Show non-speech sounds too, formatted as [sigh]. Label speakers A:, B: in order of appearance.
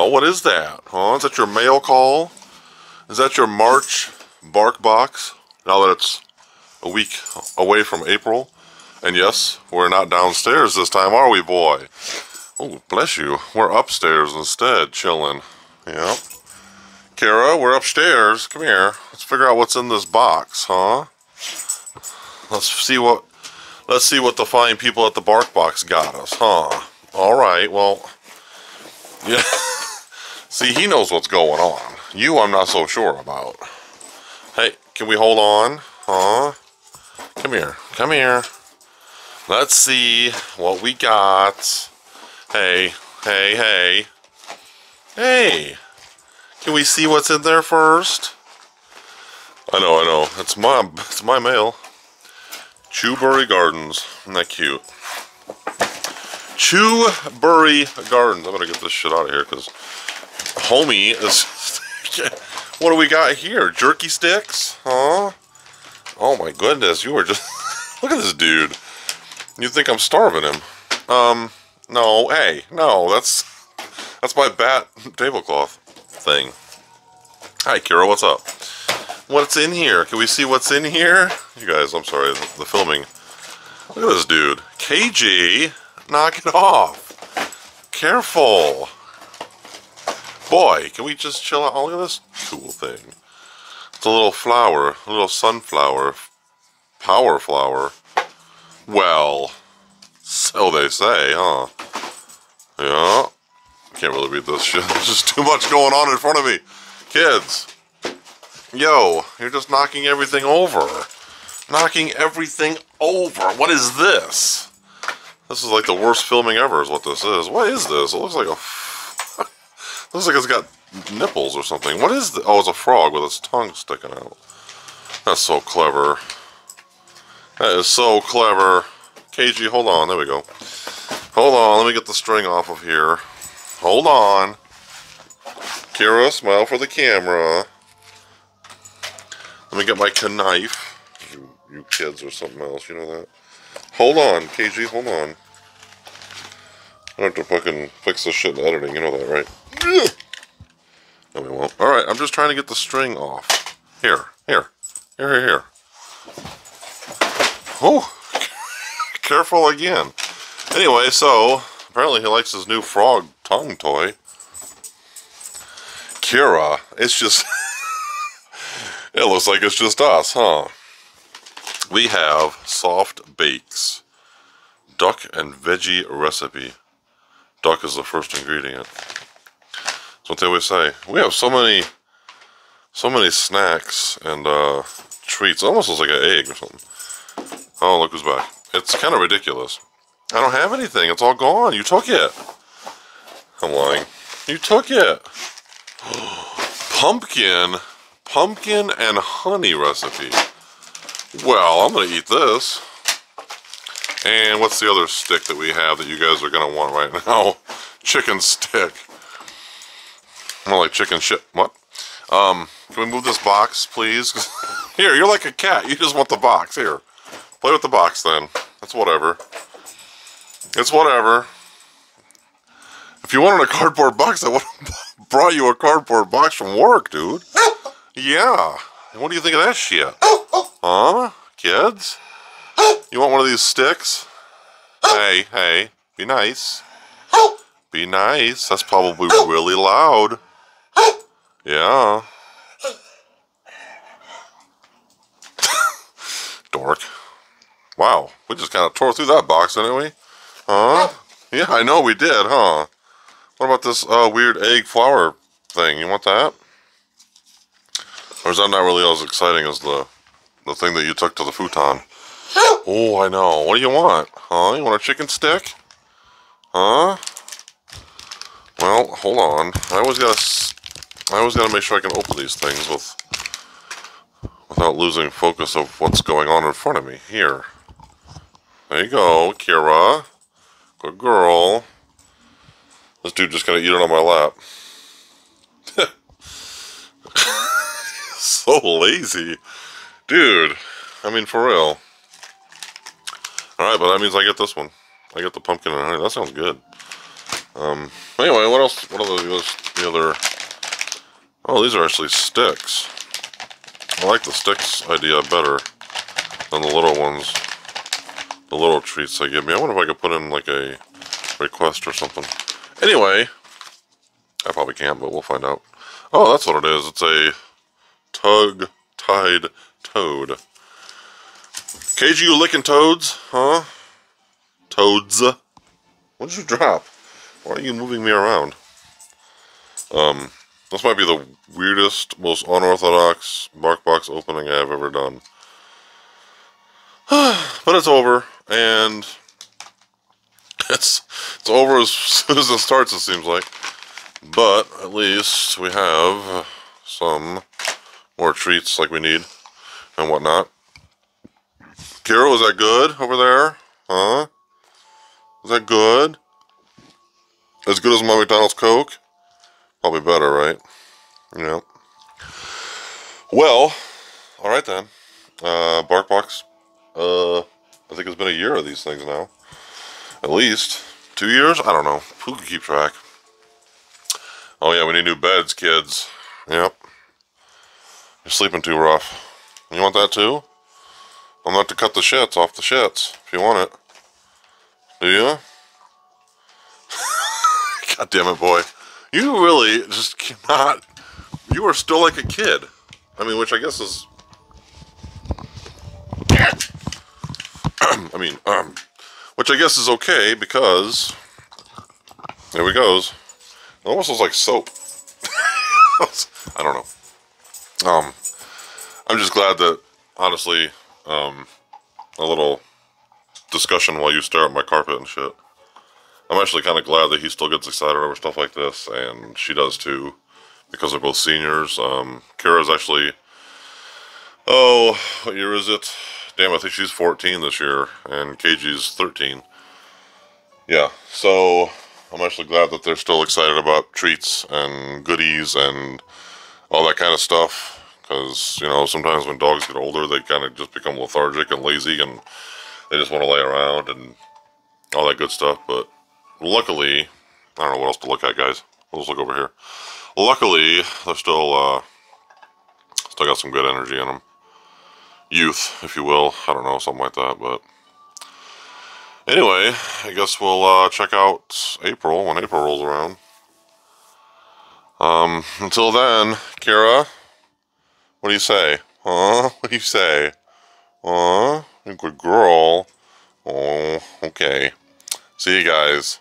A: Well, what is that? Huh? Is that your mail call? Is that your March BarkBox? Now that it's a week away from April. And yes, we're not downstairs this time, are we, boy? Oh, bless you. We're upstairs instead, chilling. Yep. Kara, we're upstairs. Come here. Let's figure out what's in this box, huh? Let's see what let's see what the fine people at the BarkBox got us, huh? All right. Well, yeah. [laughs] see, he knows what's going on. You, I'm not so sure about. Hey, can we hold on? Huh? Come here. Come here. Let's see what we got. Hey, hey, hey. Hey. Can we see what's in there first? I know, I know. It's my it's my mail. Chewbury Gardens. Isn't that cute? Chewbury Gardens. I'm gonna get this shit out of here because homie is [laughs] what do we got here? Jerky sticks? Huh? Oh my goodness, you are just [laughs] look at this dude. You think I'm starving him. Um no, hey, no, that's [laughs] that's my bat tablecloth thing. Hi Kira, what's up? What's in here? Can we see what's in here? You guys, I'm sorry, the, the filming. Look at this dude. KG, knock it off. Careful. Boy, can we just chill out? Oh, look at this cool thing. It's a little flower, a little sunflower, power flower. Well, so they say, huh? Yeah. Can't really read this shit. [laughs] There's just too much going on in front of me. Kids. Yo, you're just knocking everything over. Knocking everything over. What is this? This is like the worst filming ever is what this is. What is this? It looks like a... looks like it's got nipples or something. What is this? Oh, it's a frog with its tongue sticking out. That's so clever. That is so clever. KG, hold on. There we go. Hold on. Let me get the string off of here. Hold on. Kira, smile for the camera. Let me get my knife. You, you kids or something else, you know that? Hold on, KG, hold on. I don't have to fucking fix this shit in editing, you know that, right? No, we won't. Alright, I'm just trying to get the string off. Here, here, here, here, here. Oh, [laughs] careful again. Anyway, so, apparently he likes his new frog tongue toy. Kira, it's just... [laughs] it looks like it's just us, huh? We have soft bakes. Duck and veggie recipe. Duck is the first ingredient. What they always say. We have so many, so many snacks and uh, treats. Almost looks like an egg or something. Oh, look who's back. It's kind of ridiculous. I don't have anything. It's all gone. You took it. I'm lying. You took it. [gasps] pumpkin, pumpkin and honey recipe. Well, I'm going to eat this. And what's the other stick that we have that you guys are going to want right [laughs] now? chicken stick. More like chicken shit. What? Um, can we move this box, please? [laughs] Here, you're like a cat. You just want the box. Here. Play with the box then. It's whatever. It's whatever. If you wanted a cardboard box, I would have [laughs] brought you a cardboard box from work, dude. yeah. What do you think of that shit? Huh? Kids? You want one of these sticks? Hey, hey. Be nice. Be nice. That's probably really loud. Yeah. Dork. Wow. We just kind of tore through that box, didn't we? Huh? Yeah, I know we did, huh? What about this uh, weird egg flour thing? You want that? Or is that not really as exciting as the the thing that you took to the futon? Oh, I know. What do you want? Huh? You want a chicken stick? Huh? Well, hold on. I always gotta. I always gotta make sure I can open these things with without losing focus of what's going on in front of me. Here. There you go, Kira. Good girl. This dude just gonna eat it on my lap. [laughs] so lazy. Dude, I mean, for real. Alright, but that means I get this one. I get the pumpkin and honey. That sounds good. Um, anyway, what else? What are the, the other? Oh, these are actually sticks. I like the sticks idea better than the little ones. The little treats they give me. I wonder if I could put in like a request or something. Anyway, I probably can't, but we'll find out. Oh, that's what it is. It's a tug tied toad. KG, you licking toads? Huh? Toads? What did you drop? Why are you moving me around? Um, this might be the weirdest, most unorthodox BarkBox opening I have ever done. [sighs] but it's over, and [laughs] it's it's over as soon as it starts, it seems like. But at least we have some more treats like we need and whatnot. Kira, was that good over there? Huh? Was that good? As good as my McDonald's Coke? Probably better, right? Yeah. Well, alright then. Uh, BarkBox. Uh, I think it's been a year of these things now. At least. Two years? I don't know. Who can keep track? Oh yeah, we need new beds, kids. Yep. You're sleeping too rough. You want that too? I'm about to cut the shits off the shits, if you want it. Do you? [laughs] God damn it, boy. You really just cannot... You are still like a kid. I mean, which I guess is... [clears throat] I mean, um... Which I guess is okay, because... There we goes. It almost looks like soap. [laughs] I don't know. Um, I'm just glad that, honestly, um, a little discussion while you stare at my carpet and shit. I'm actually kind of glad that he still gets excited over stuff like this, and she does too, because they're both seniors. Um, Kira's actually, oh, what year is it? Damn, I think she's 14 this year, and KG's 13. Yeah, so I'm actually glad that they're still excited about treats and goodies and all that kind of stuff. Because, you know, sometimes when dogs get older, they kind of just become lethargic and lazy and they just want to lay around and all that good stuff. But luckily, I don't know what else to look at, guys. Let's look over here. Luckily, they're still, uh, still got some good energy in them. Youth, if you will. I don't know, something like that, but... Anyway, I guess we'll uh, check out April when April rolls around. Um, until then, Kira, what do you say? Huh? [laughs] What do you say? Huh? Good girl. Oh, okay. See you guys.